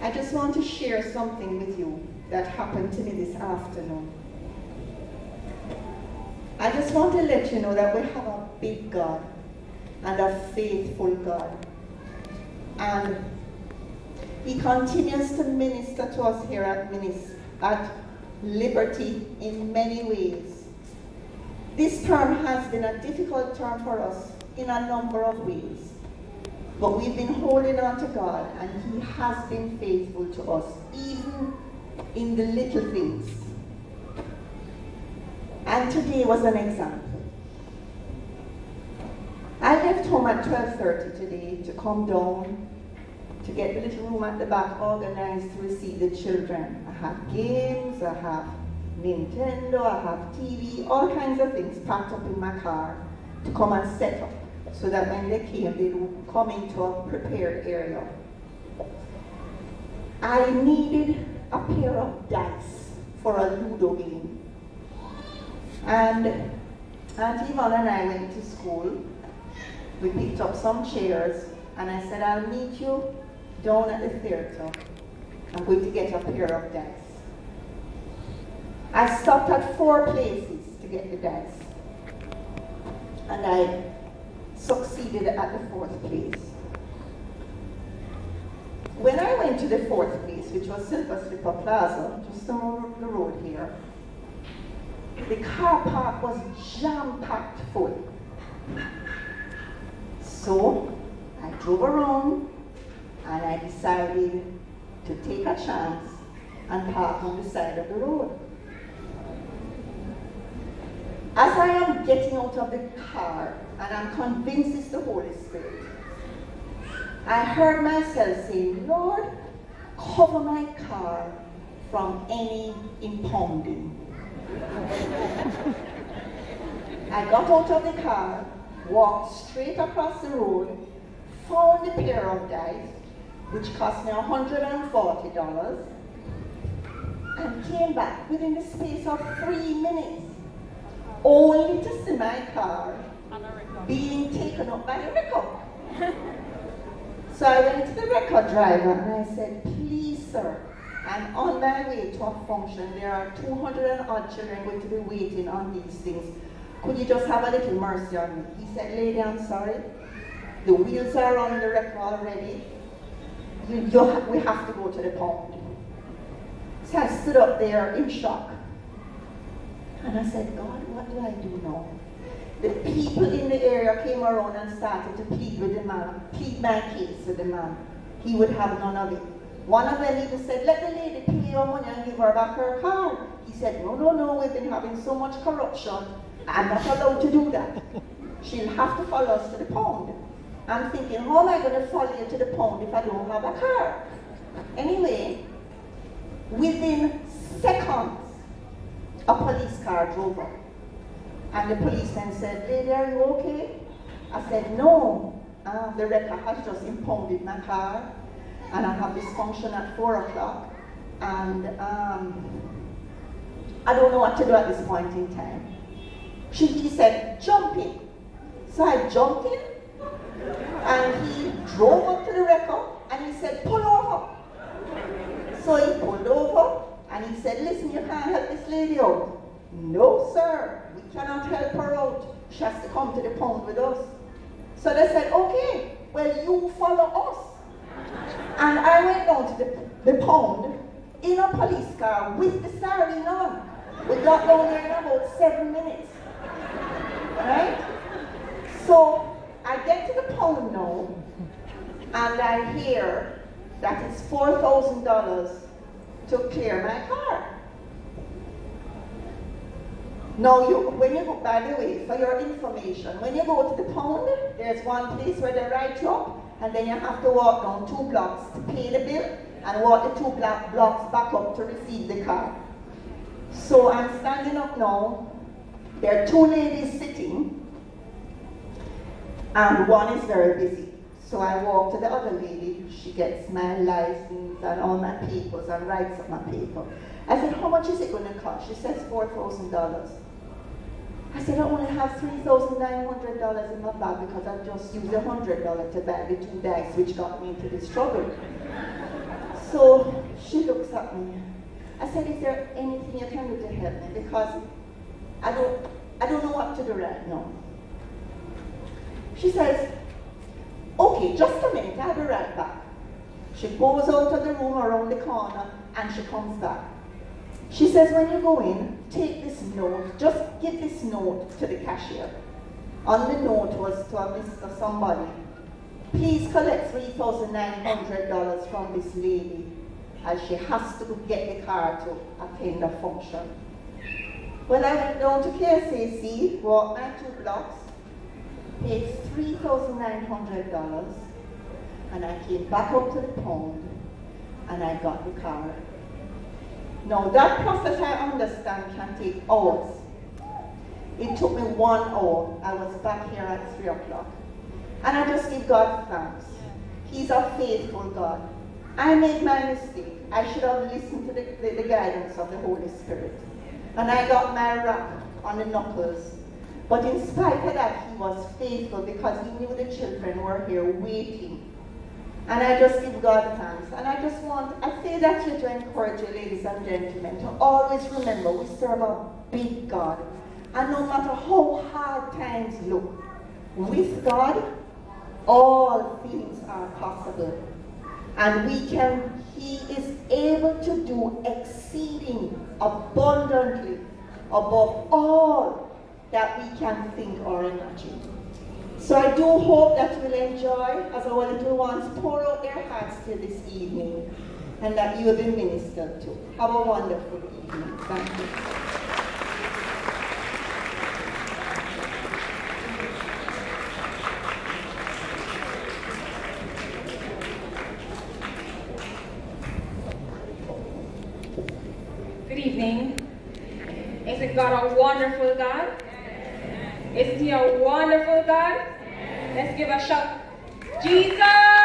I just want to share something with you that happened to me this afternoon. I just want to let you know that we have a big God and a faithful God. And He continues to minister to us here at, at Liberty in many ways. This term has been a difficult term for us in a number of ways. But we've been holding on to God, and He has been faithful to us, even in the little things. And today was an example. I left home at 12.30 today to come down to get the little room at the back organized to receive the children. I have games, I have Nintendo, I have TV, all kinds of things packed up in my car to come and set up so that when they came, they would come into a prepared area. I needed a pair of dice for a Ludo game. And Auntie Yvonne and I went to school. We picked up some chairs, and I said, I'll meet you down at the theater. I'm going to get a pair of dice. I stopped at four places to get the dice. And I succeeded at the fourth place. When I went to the fourth place, which was Silver Slipper Plaza, just down the road here, the car park was jam-packed full. So I drove around and I decided to take a chance and park on the side of the road. As I am getting out of the car, and I'm convinced it's the Holy Spirit, I heard myself saying, Lord, cover my car from any impounding. I got out of the car, walked straight across the road, found a pair of dice, which cost me $140, and came back within the space of three minutes, only to see my car being taken up by the record. so I went to the record driver and I said, please sir, I'm on my way to a function. There are 200 and odd children going to be waiting on these things. Could you just have a little mercy on me? He said, lady, I'm sorry. The wheels are on the record already. You, you we have to go to the pound. So I stood up there in shock. And I said, God, what do I do now? The people in the area came around and started to plead with the man, plead my case with the man. He would have none of it. One of them even said, let the lady pay your money and give her back her car. He said, no, no, no, we've been having so much corruption. I'm not allowed to do that. She'll have to follow us to the pound. I'm thinking, how am I going to follow you to the pound if I don't have a car? Anyway, within seconds, a police up. And the policeman said, lady, are you okay? I said, no. Uh, the wrecker has just impounded my car. And I have this function at 4 o'clock. And um, I don't know what to do at this point in time. She, he said, jump in. So I jumped in. And he drove up to the wrecker. And he said, pull over. So he pulled over. And he said, listen, you can't help this lady out. No, sir we cannot help her out. She has to come to the pound with us. So they said, okay, well, you follow us. And I went down to the, the pound in a police car with the siren on. We got down there in about seven minutes. Right? So I get to the pound now, and I hear that it's $4,000 to clear my car. Now, you, when you go, by the way, for your information, when you go to the pound, there's one place where they write you up, and then you have to walk down two blocks to pay the bill, and walk the two block, blocks back up to receive the car. So I'm standing up now. There are two ladies sitting, and one is very busy. So I walk to the other lady. She gets my license and all my papers and writes up my paper. I said, how much is it going to cost? She says $4,000. I said, I only have $3,900 in my bag because I just used $100 to buy the two bags which got me into this struggle. So she looks at me. I said, is there anything you can do to help me? Because I don't, I don't know what to do right now. She says, okay, just a minute, I'll be right back. She goes out of the room around the corner and she comes back. She says, when you go in, take this note, just give this note to the cashier. On the note was to a Mr. Somebody. Please collect $3,900 from this lady as she has to get the car to attend a function. When I went down to KCC, walked my two blocks, paid $3,900, and I came back up to the pond and I got the car. Now that process I understand can take hours. It took me one hour. I was back here at 3 o'clock. And I just give God thanks. He's a faithful God. I made my mistake. I should have listened to the, the, the guidance of the Holy Spirit. And I got my rap on the knuckles. But in spite of that, he was faithful because he knew the children were here waiting. And I just give God thanks. And I just want, I say that here to encourage you, ladies and gentlemen, to always remember we serve a big God. And no matter how hard times look, with God, all things are possible. And we can, he is able to do exceeding abundantly above all that we can think or imagine. So I do hope that you will enjoy as our little ones pour out their hearts to this evening and that you will be ministered to. Have a wonderful evening. Thank you. Good evening. Isn't God a wonderful God? Isn't he a wonderful God? Let's give a shout. Jesus!